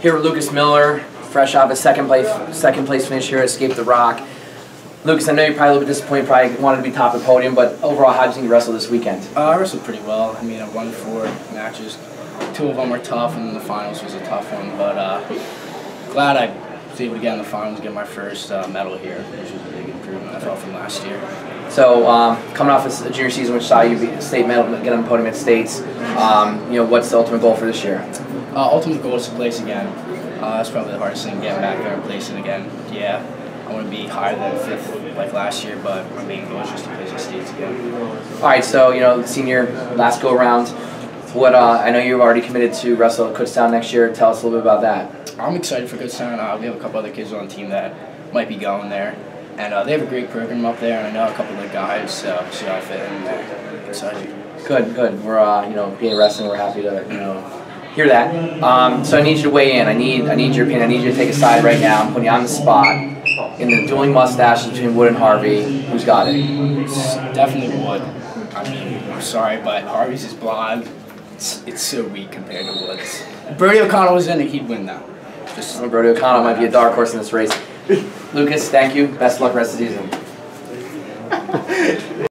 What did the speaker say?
Here with Lucas Miller, fresh off his second place second place finish here at Escape the Rock. Lucas, I know you're probably a little bit disappointed, probably wanted to be top of the podium, but overall, how did you think you wrestled this weekend? Uh, I wrestled pretty well. I mean, I won four matches. Two of them were tough, and then the finals was a tough one. But uh, glad I was able to get in the finals, get my first uh, medal here, which was a big improvement. I felt from last year. So, um, coming off a junior season, which saw you be state medal, get on the podium at states, um, you know, what's the ultimate goal for this year? Uh, ultimate goal is to place again. Uh, that's probably the hardest thing, getting back there and placing again. Yeah, I want to be higher than fifth like last year, but my main goal is just to place in states again. All right, so you know, senior last go around. What uh, I know you've already committed to wrestle at Kutztown next year. Tell us a little bit about that. I'm excited for Kutztown. Uh, we have a couple other kids on the team that might be going there, and uh, they have a great program up there. And I know a couple of the guys, so see how I fit in there. Excited. Good, good. We're uh, you know, being wrestling, we're happy to you know hear that. Um, so I need you to weigh in. I need I need your opinion. I need you to take a side right now. I'm putting you on the spot. In the dueling mustaches between Wood and Harvey, who's got it? It's definitely Wood. I mean, I'm sorry, but Harvey's is blonde. It's, it's so weak compared to Wood's. If Brody O'Connell was in it, he'd win now. Just Brody O'Connell might be a dark horse in this race. Lucas, thank you. Best luck rest of the season.